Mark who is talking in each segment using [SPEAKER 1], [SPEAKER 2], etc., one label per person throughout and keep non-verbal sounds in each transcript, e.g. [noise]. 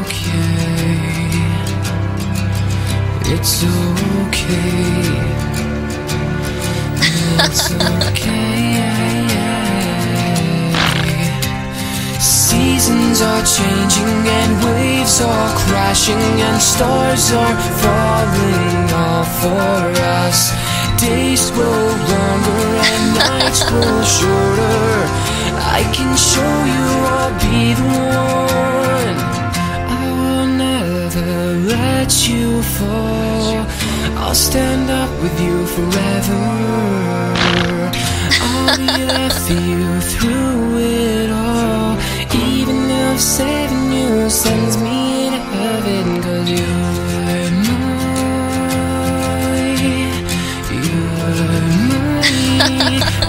[SPEAKER 1] okay. It's okay. [laughs] It's okay. Seasons are changing and waves are crashing and stars are falling all for us. Days grow longer and [laughs] nights grow shorter. let you fall. I'll stand up with you forever. I'll be there for you through it all. Even if saving you sends me to heaven Cause you're my, you're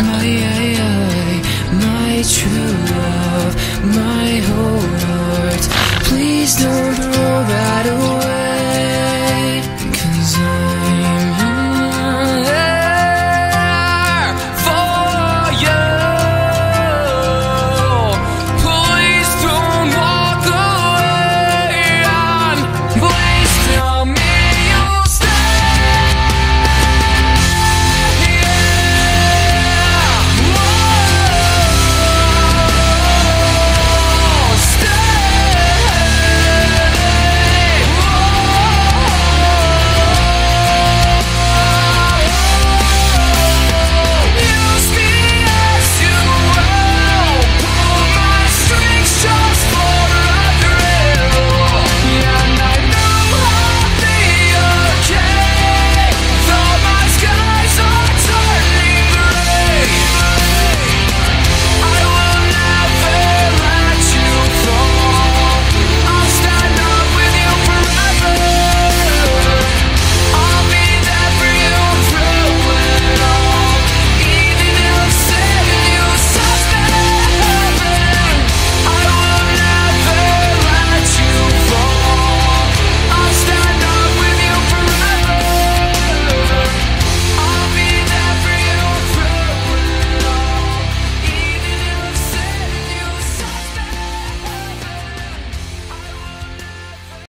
[SPEAKER 1] my, my, my true love, my whole heart. Please don't